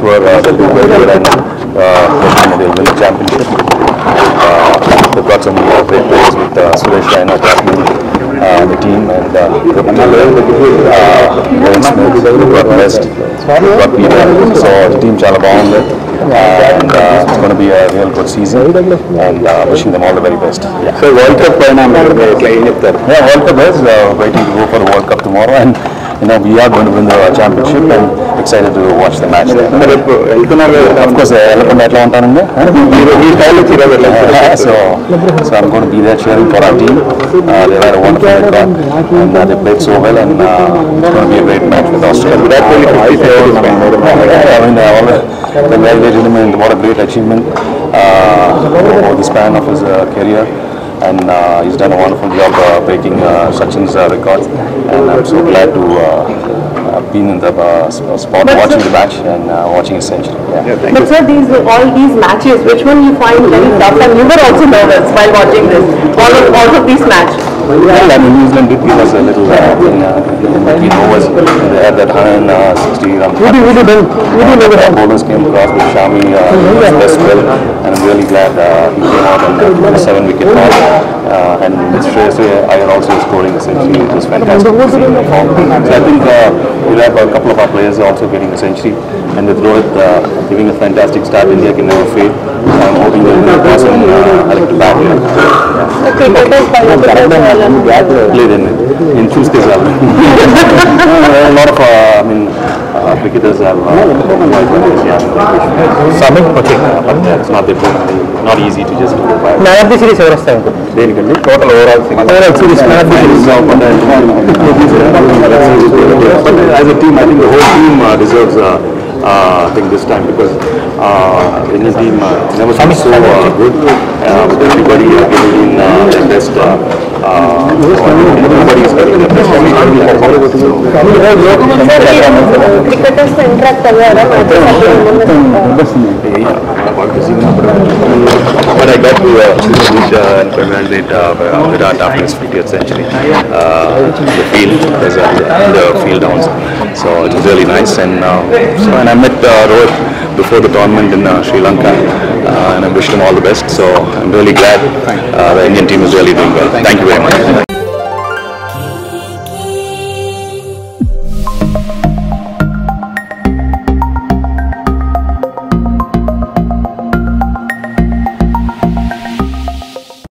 sure uh, they'll do very good and uh, hoping they'll win the championship. Uh, they've got some uh, great players with uh, Suresh Raina captain uh, the team and uh, Kapil, uh, Wayne Smith, they've got West, they've got Peter. So the team చాలా బాగుంది and uh, it's going to be a real good season and uh, wishing them all the very best. Yeah. So world cup పైన మీరు ఎట్లా ఏం చెప్తారు Yeah, World Cup is uh, waiting to go for the World Cup tomorrow, and you know we are going to win the championship, and excited to watch the match. There. మరి రేపు వెళ్తున్నారు కదా Of course, వెళ్ళకుండా ఎట్లా ఉంటానండి మీరు ఈ స్టైల్లో ఈరోజు వెళ్ళారు so, so I'm going to be there cheering for our team. Uh, they had a wonderful record, and uh, they played so well, and uh, it's going to be a great match with Australia. Virat Kohli fifty five I mean, uh, all the, congratulated him and what a great achievement uh, over the span of his uh, career. And uh, he's done a wonderful job uh, breaking uh, Sachin's uh, records. And I'm so glad to uh, have been in the uh, spot But watching sir- the match and uh, watching his century. Yeah. But sir, these all these matches, which one you find very tough? And you were also nervous while watching this. All of all of these matches. Well, I mean, New Zealand did give us a little uh, thing, uh, in between overs. They had that 160 run. We do, we do, we do know. Bowlers came across with Shami uh, his best well, and I'm really glad uh, he came out and uh, a seven wicket haul. Uh, and Shreyas Iyer also scoring a century, it was fantastic to see him perform. So I think uh, we'll have a couple of our players also getting a century, and with Rohit uh, giving a fantastic start, India can never fail. So I'm hoping they'll win the toss and uh, I like to bat here. Cricketers, cricketers, played in in Tuesday as well. a lot of uh, I mean uh, cricketers have uh, Samit okay. but uh, it's not that not easy to just do it by man of the series ఎవరు వస్తారు దేనికండి total overall overall series man of the series but as a team I think the whole team uh, deserves I think this time because uh, the Indian team uh, never been so uh, good uh, with everybody uh, giving in uh, their best uh, uh, everybody is getting their best so, cricketers to when I got to uh, Indonesia and Permanent uh, Virat after his 50th century. Uh, the field, there's a, the field downs. So it was really nice. And, uh, so, and I met uh, Rohit before the tournament in uh, Sri Lanka. Uh, and I wished him all the best. So I'm really glad uh, the Indian team is really doing well. Thank you very much.